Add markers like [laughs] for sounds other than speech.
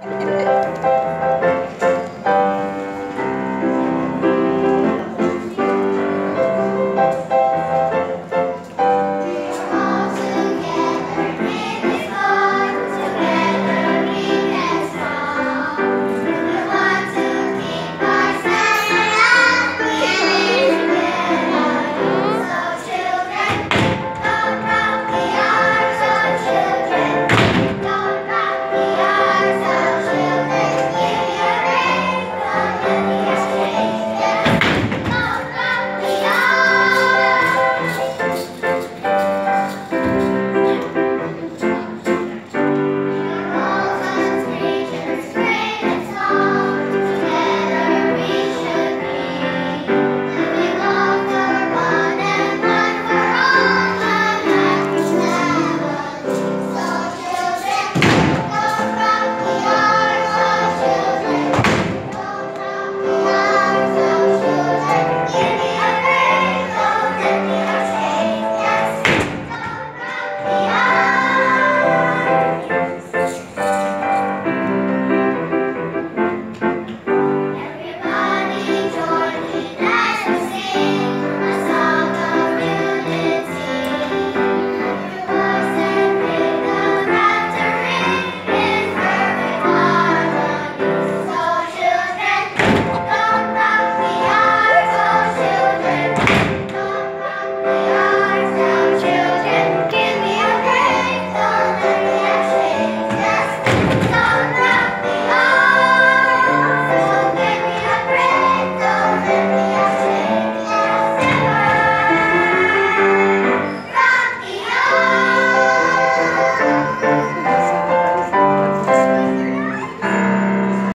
Yeah. [laughs]